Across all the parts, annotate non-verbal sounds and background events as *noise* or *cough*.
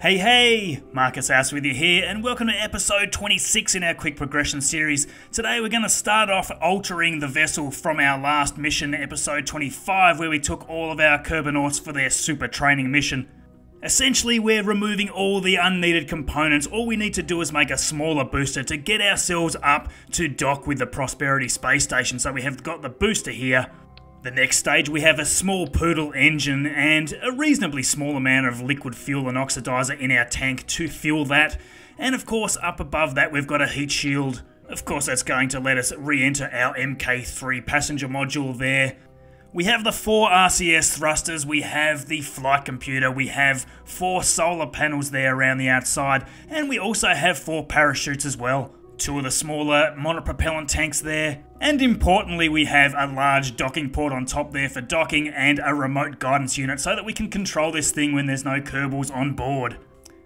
Hey, hey! Marcus House with you here, and welcome to episode 26 in our quick progression series. Today we're going to start off altering the vessel from our last mission, episode 25, where we took all of our Kerbinauts for their super training mission. Essentially, we're removing all the unneeded components. All we need to do is make a smaller booster to get ourselves up to dock with the Prosperity space station. So we have got the booster here, the next stage we have a small poodle engine and a reasonably small amount of liquid fuel and oxidizer in our tank to fuel that. And of course up above that we've got a heat shield. Of course that's going to let us re-enter our MK3 passenger module there. We have the four RCS thrusters, we have the flight computer, we have four solar panels there around the outside, and we also have four parachutes as well two of the smaller monopropellant tanks there. And importantly, we have a large docking port on top there for docking and a remote guidance unit so that we can control this thing when there's no Kerbals on board.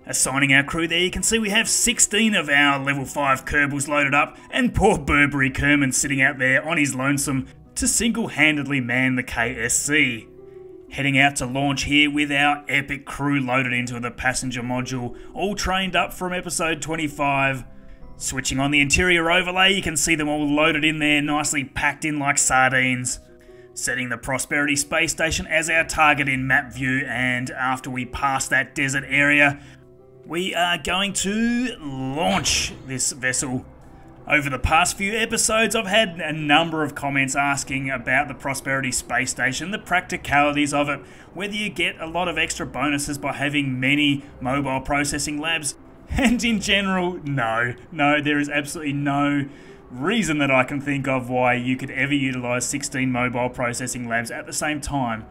Assigning our crew there, you can see we have 16 of our level 5 Kerbals loaded up, and poor Burberry Kerman sitting out there on his lonesome to single-handedly man the KSC. Heading out to launch here with our epic crew loaded into the passenger module, all trained up from episode 25. Switching on the interior overlay, you can see them all loaded in there, nicely packed in like sardines. Setting the Prosperity Space Station as our target in map view, and after we pass that desert area, we are going to launch this vessel. Over the past few episodes, I've had a number of comments asking about the Prosperity Space Station, the practicalities of it, whether you get a lot of extra bonuses by having many mobile processing labs, *laughs* and in general, no. No, there is absolutely no reason that I can think of why you could ever utilize 16 mobile processing labs at the same time.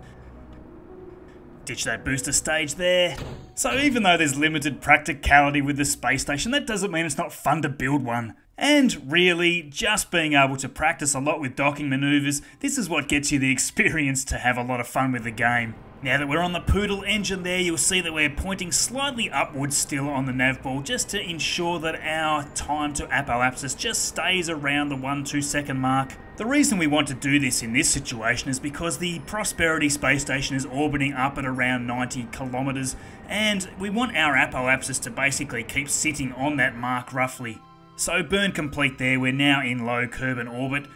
Ditch that booster stage there. So even though there's limited practicality with the space station, that doesn't mean it's not fun to build one. And really, just being able to practice a lot with docking maneuvers, this is what gets you the *laughs* experience to have a lot of fun with the game. Now that we're on the Poodle engine there, you'll see that we're pointing slightly upwards still on the nav ball just to ensure that our time to apoapsis just stays around the 1-2 second mark. The reason we want to do this in this situation is because the Prosperity space station is orbiting up at around 90 kilometers and we want our apoapsis to basically keep sitting on that mark roughly. So burn complete there, we're now in low Kerbin orbit.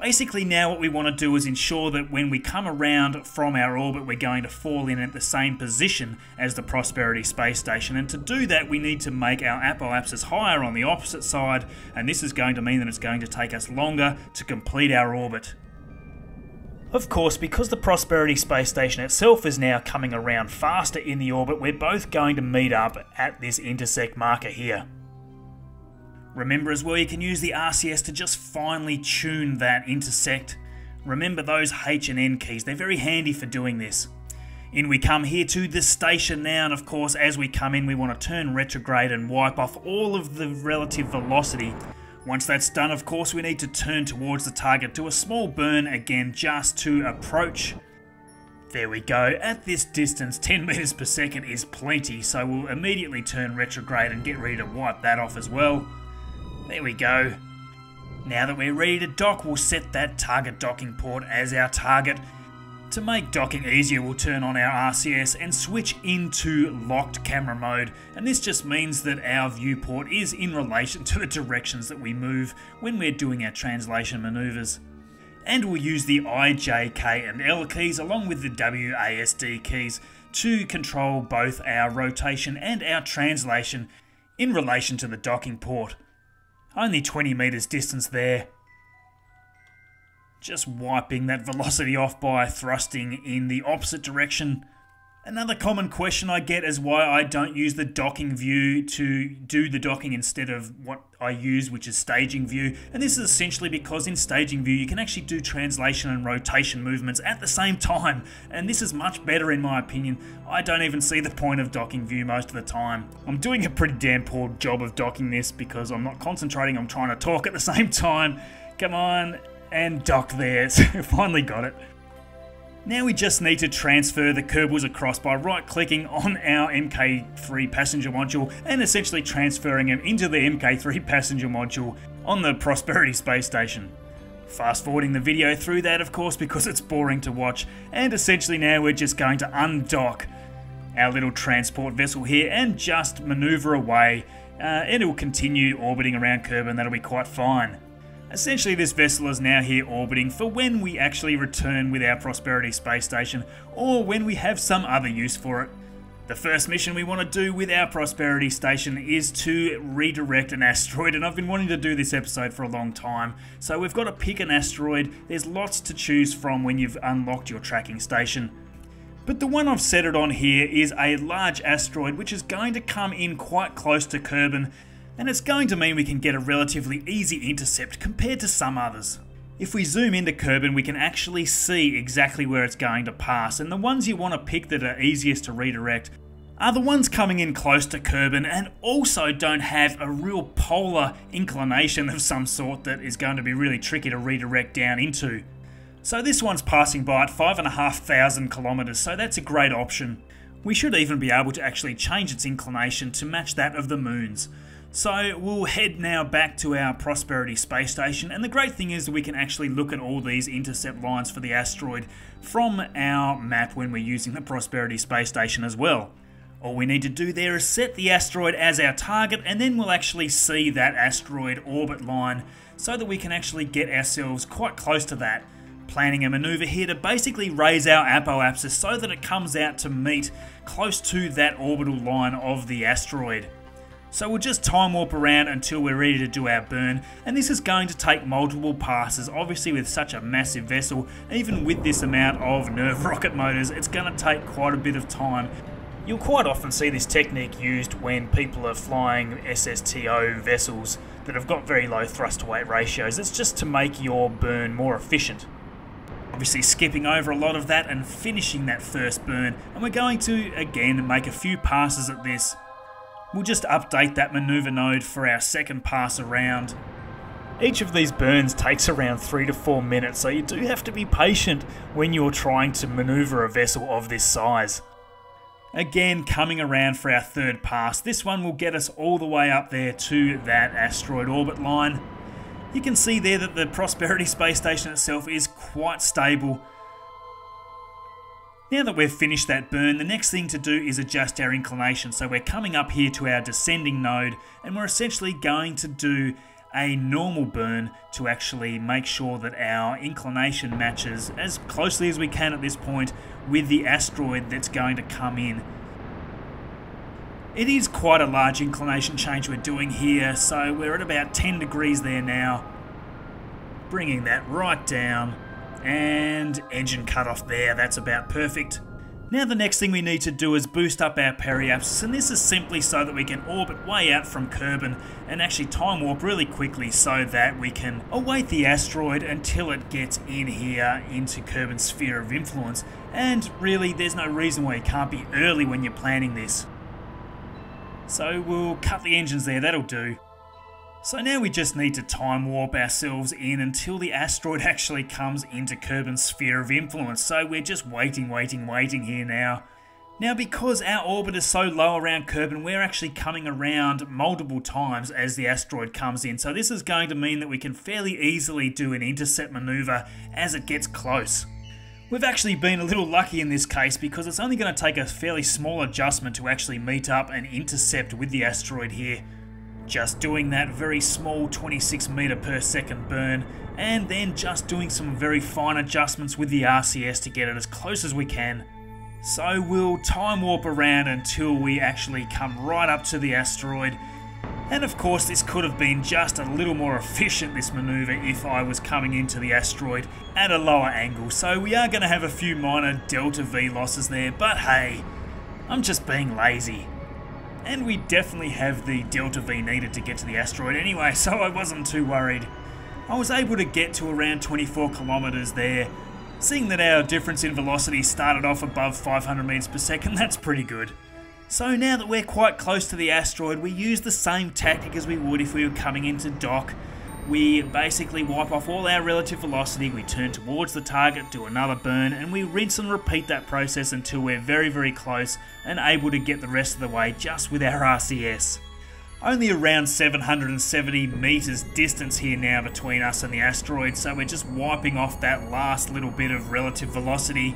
Basically now what we want to do is ensure that when we come around from our orbit we're going to fall in at the same position as the Prosperity space station and to do that we need to make our apoapsis higher on the opposite side and this is going to mean that it's going to take us longer to complete our orbit. Of course, because the Prosperity space station itself is now coming around faster in the orbit, we're both going to meet up at this intersect marker here. Remember as well, you can use the RCS to just finely tune that intersect. Remember those H and N keys, they're very handy for doing this. In we come here to the station now, and of course, as we come in, we want to turn retrograde and wipe off all of the relative velocity. Once that's done, of course, we need to turn towards the target, do a small burn again just to approach. There we go. At this distance, 10 *laughs* meters per second is plenty, so we'll immediately turn retrograde and get ready to wipe that off as well. There we go. Now that we're ready to dock, we'll set that target docking port as our target. To make docking easier, we'll turn on our RCS and switch into locked camera mode. And this just means that our viewport is in relation *laughs* to the directions that we move when we're doing our translation maneuvers. And we'll use the I, J, K and L keys along with the WASD keys to control both our rotation and our translation in relation to the docking port. Only 20 metres distance there. Just wiping that velocity off by thrusting in the opposite direction Another common question I get is why I don't use the docking view to do the docking instead of what I use, which is staging view. And this is essentially because in staging view, you can actually do translation and rotation movements at the same time. And this is much better in my opinion. I don't even see the point of docking view most of the time. I'm doing a pretty damn poor job of docking this because I'm not concentrating, I'm trying to talk at the same time. Come on, and dock there. So *laughs* finally got it. Now we just need to transfer the Kerbals across by right clicking on our MK3 passenger module and essentially transferring them into the MK3 passenger module on the Prosperity space station. Fast forwarding the video through that of course because it's boring to watch and essentially now we're just going to undock our little transport vessel here and just maneuver away uh, and it will continue orbiting around Kerbin, that'll be quite fine. Essentially, this vessel is now here orbiting for when we actually return with our Prosperity space station, or when we have some other use for it. The first mission we want to do with our Prosperity station is to redirect an asteroid, and I've been wanting to do this episode for a long time. So we've got to pick an asteroid, there's lots to choose from when you've unlocked your tracking station. But the one I've set it on here is a large asteroid which is going to come in quite close to Kerbin and it's going to mean we can get a relatively easy intercept compared to some others. If we zoom into Kerbin, we can actually see exactly where it's going to pass, and the ones you want to pick that are easiest to redirect are the ones coming in close to Kerbin and also don't have a real polar inclination of some sort that is going to be really tricky to redirect down into. So this one's passing by at 5,500 kilometres, so that's a great option. We should even be able to actually change its inclination to match that of the moon's. So we'll head now back to our Prosperity space station and the great thing is that we can actually look at all these intercept lines for the asteroid from our map when we're using the Prosperity space station as well. All we need to do there is set the asteroid as our target and then we'll actually see that asteroid orbit line so that we can actually get ourselves quite close to that. Planning a maneuver here to basically raise our apoapsis so that it comes out to meet close to that orbital line of the asteroid. So we'll just time warp around until we're ready to do our burn, and this is going to take multiple passes. Obviously with such a massive vessel, even with this amount of Nerv *laughs* rocket motors, it's going to take quite a bit of time. You'll quite often see this technique used when people are flying SSTO vessels that have got very low thrust to weight ratios. It's just to make your burn more efficient. Obviously skipping over a lot of that and finishing that first burn, and we're going to again make a few passes at this We'll just update that maneuver node for our second pass around. Each of these burns takes around 3 to 4 minutes, so you do have to be patient when you're trying to maneuver a vessel of this size. Again, coming around for our third pass, this one will get us all the way up there to that asteroid orbit line. You can see there that the Prosperity space station itself is quite stable, now that we've finished that burn, the next thing to do is adjust our inclination. So we're coming up here to our descending node and we're essentially going to do a normal burn to actually make sure that our inclination matches as closely as we can at this point with the asteroid that's going to come in. It is quite a large inclination change we're doing here, so we're at about 10 degrees there now. Bringing that right down and engine cut off there, that's about perfect. Now the next thing we need to do is boost up our periapsis and this is simply so that we can orbit way out from Kerbin and actually time warp really quickly so that we can await the asteroid until it gets in here into Kerbin's sphere of influence and really there's no reason why it can't be early when you're planning this. So we'll cut the engines there, that'll do. So now we just need to time warp ourselves in until the asteroid *laughs* actually comes into Kerbin's sphere of influence. So we're just waiting, waiting, waiting here now. Now because our orbit is so low around Kerbin, we're actually coming around multiple times as the asteroid comes in. So this is going to mean that we can fairly easily do an intercept maneuver as it gets close. We've actually been a little lucky in this case because it's only going to take a fairly small adjustment to actually meet up and intercept with the asteroid here. Just doing that very small 26 meter per second burn and then just doing some very fine adjustments with the RCS to get it as close as we can. So we'll time warp around until we actually come right up to the asteroid. And of course this could have been just a little more efficient this maneuver if I was coming into the asteroid at a lower angle. So we are going to have a few minor delta V losses there, but hey, I'm just being lazy. And we definitely have the delta V needed to get to the asteroid anyway, *laughs* so I wasn't too worried. I was able to get to around 24 kilometers there. Seeing that our difference in velocity started off above 500 meters per second, *laughs* that's pretty good. So now that we're quite close to the asteroid, we use the same tactic as we would if we were coming into dock we basically wipe off all our relative velocity, we turn towards the target, do another burn, and we rinse and repeat that process until we're very very close and able to get the rest of the way just with our RCS. Only around 770 meters distance here now between us and the asteroid, so we're just wiping off that last little bit of relative velocity.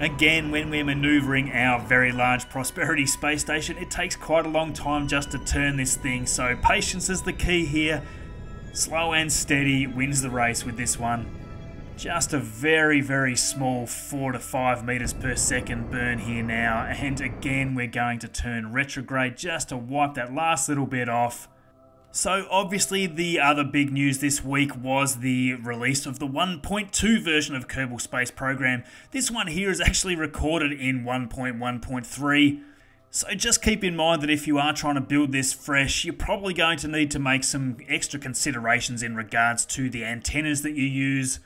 Again, when we're manoeuvring our very large Prosperity space station, it takes quite a long time just to turn this thing, so patience is the key here. Slow and steady wins the race with this one. Just a very, very small 4 to 5 meters per second burn here now, and again we're going to turn retrograde just to wipe that last little bit off. So, obviously, the other big news this week was the release of the 1.2 version of Kerbal Space Program. This one here is actually recorded in 1.1.3. So, just keep in mind that if you are trying to build this fresh, you're probably going to need to make some extra considerations in regards to the antennas that you use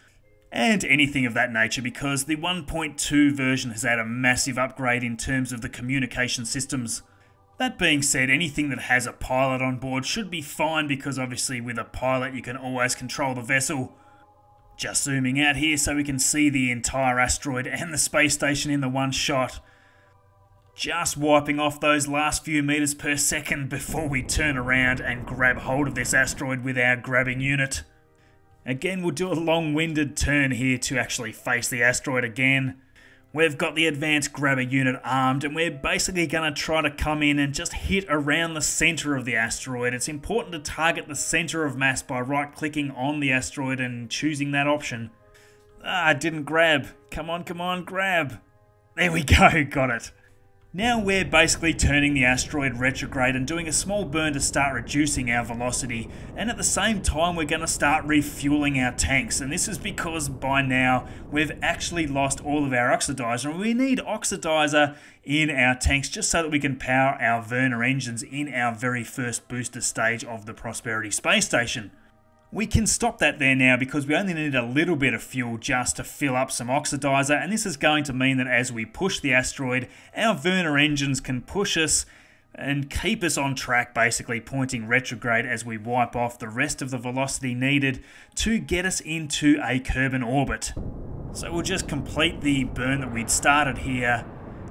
and anything of that nature because the 1.2 version has had a massive upgrade in terms of the communication systems. That being said, anything that has a pilot on board should be fine because obviously with a pilot you can always control the vessel. Just zooming out here so we can see the entire asteroid and the space station in the one shot. Just wiping off those last few meters per second before we turn around and grab hold of this asteroid with our grabbing unit. Again, we'll do a long-winded turn here to actually face the asteroid again. We've got the advanced grabber unit armed and we're basically going to try to come in and just hit around the center of the asteroid. It's important to target the center of mass by right clicking on the asteroid and choosing that option. Ah, didn't grab. Come on, come on, grab. There we *laughs* go, got it. Now we're basically turning the asteroid retrograde and doing a small burn to start reducing our velocity. And at the same time we're going to start refueling our tanks. And this is because by now we've actually lost all of our oxidizer. And we need oxidizer in our tanks just so that we can power our Vernor engines in our very first booster stage of the Prosperity space station. We can stop that there now because we only need a little bit of fuel just to fill up some oxidizer and this is going to mean that as we push the asteroid, our Vernor engines can push us and keep us on track basically pointing retrograde as we wipe off the rest of the velocity needed to get us into a Kerbin orbit. So we'll just complete the burn that we'd started here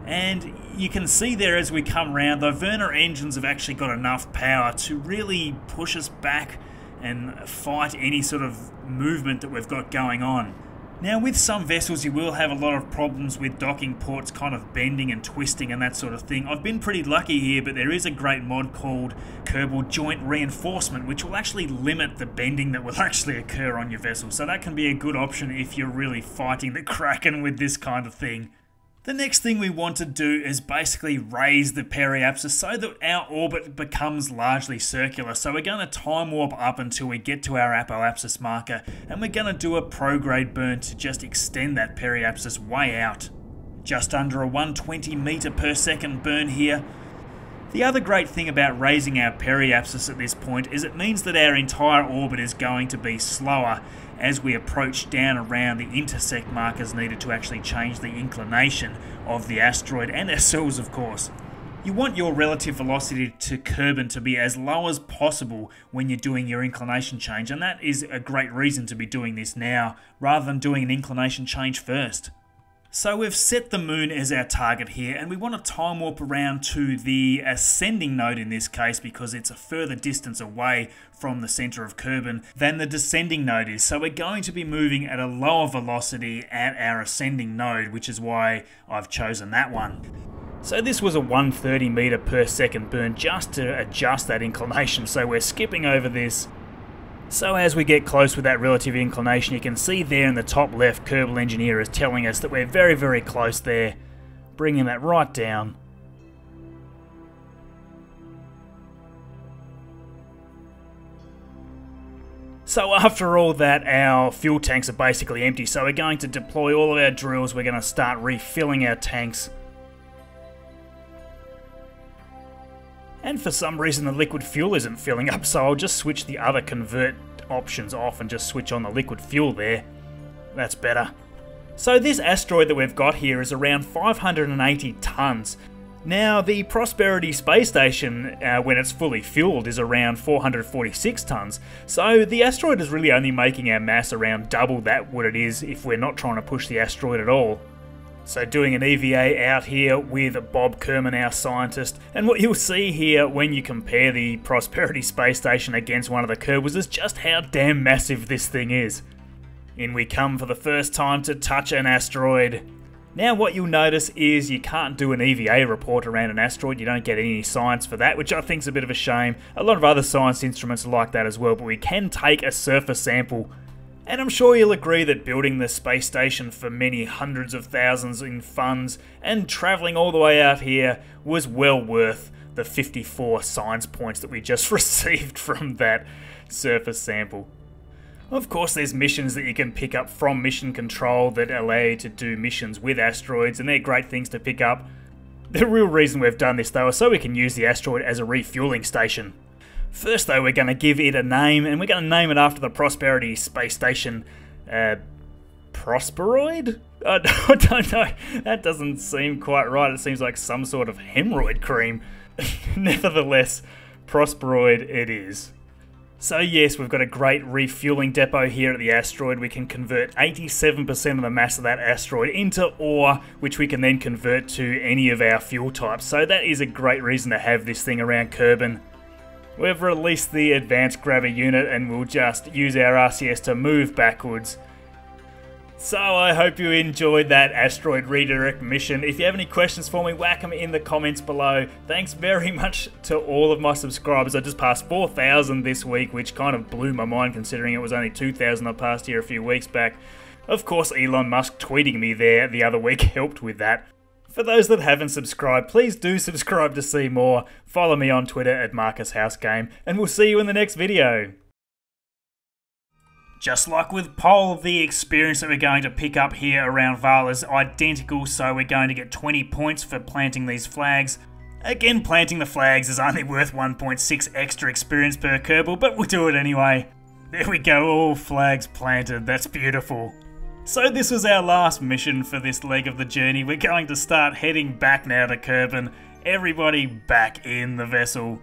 and you can see there as we come around, the Vernor engines have actually got enough power to really push us back and fight any sort of movement that we've got going on. Now, with some vessels, you will have a lot of problems with docking ports kind of bending and twisting and that sort of thing. I've been pretty lucky here, but there is a great mod called Kerbal Joint Reinforcement, which will actually limit the bending that will *laughs* actually occur on your vessel. So that can be a good option if you're really fighting the *laughs* Kraken with this kind of thing. The next thing we want to do is basically raise the periapsis so that our orbit becomes largely circular. So we're going to time warp up until we get to our apoapsis marker and we're going to do a prograde burn to just extend that periapsis way out. Just under a 120 meter per second burn here. The other great thing about raising our periapsis at this point is it means that our entire orbit is going to be slower as we approach down around the intersect markers needed to actually change the inclination of the asteroid and ourselves of course. You want your relative velocity to Kerbin to be as low as possible when you're doing your inclination change and that is a great reason to be doing this now rather than doing an inclination change first. So we've set the moon as our target here and we want to time warp around to the ascending node in this case because it's a further distance away from the center of Kerbin than the descending node is. So we're going to be moving at a lower velocity at our ascending node which is why I've chosen that one. So this was a 130 meter per second burn just to adjust that inclination *laughs* so we're skipping over this so as we get close with that relative inclination, you can see there in the top left, Kerbal Engineer is telling us that we're very, very close there, bringing that right down. So after all that, our fuel tanks are basically empty, so we're going to deploy all of our drills, we're going to start refilling our tanks. And for some reason the liquid fuel isn't filling up, so I'll just switch the other convert options off and just switch on the liquid fuel there. That's better. So this asteroid that we've got here is around 580 tons. Now, the Prosperity space station, uh, when it's fully fueled, is around 446 tons. So the asteroid is really only making our mass around double that what it is if we're not trying to push the asteroid at all. So doing an EVA out here with Bob Kerman, our scientist, and what you'll see here when you compare the Prosperity space station against one of the Kerbals is just how damn massive this thing is. In we come for the first time to touch an asteroid. Now what you'll notice is you can't do an EVA report around an asteroid, you don't get any science for that, which I think is a bit of a shame. A lot of other science instruments are like that as well, but we can take a surface sample. And I'm sure you'll agree that building the space station for many hundreds of thousands in funds and travelling all the way out here was well worth the 54 science points that we just *laughs* received from that surface sample. Of course, there's missions that you can pick up from Mission Control that allow you to do missions with asteroids, and they're great things to pick up. The real reason we've done this, though, is so we can use the asteroid as a refueling station. First, though, we're going to give it a name, and we're going to name it after the Prosperity Space Station. Uh, Prosperoid? *laughs* I don't know. That doesn't seem quite right. It seems like some sort of hemorrhoid cream. *laughs* Nevertheless, Prosperoid it is. So yes, we've got a great refueling depot here at the asteroid. We can convert 87% of the mass of that asteroid into ore, which we can then convert to any of our fuel types. So that is a great reason to have this thing around Kerbin. We've released the advanced grabber unit and we'll just use our RCS to move backwards so I hope you enjoyed that asteroid redirect mission. If you have any questions for me, whack them in the comments below. Thanks very *laughs* much to all of my subscribers. I just passed 4,000 this week, which kind of blew my mind considering it was only 2,000 I passed here a few weeks back. Of course, Elon Musk tweeting me there the other week *laughs* helped with that. For those that haven't subscribed, please do subscribe to see more. Follow me on Twitter at MarcusHouseGame, and we'll see you in the next video. Just like with Pol, the experience that we're going to pick up here around Vall is identical, so we're going to get 20 points for planting these flags. Again, planting the flags is only worth 1.6 extra experience per Kerbal, but we'll do it anyway. There we go, all flags planted, that's beautiful. So this was our last mission for this leg of the journey. We're going to start heading back now to Kerbin. Everybody back in the vessel.